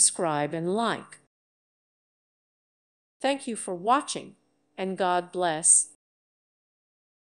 Subscribe and like. Thank you for watching and God bless.